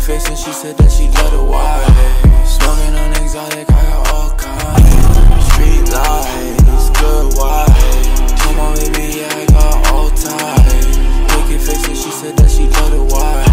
face and she said that she love the wine. Smoking on exotic, I got all kinds. Street lights, good wine. Come on, baby, yeah, I got all time. Wicked face and she said that she love the wine.